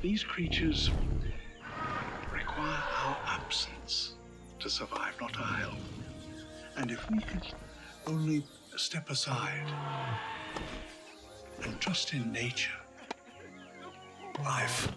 These creatures require our absence to survive, not our help. And if we could only step aside and trust in nature, life.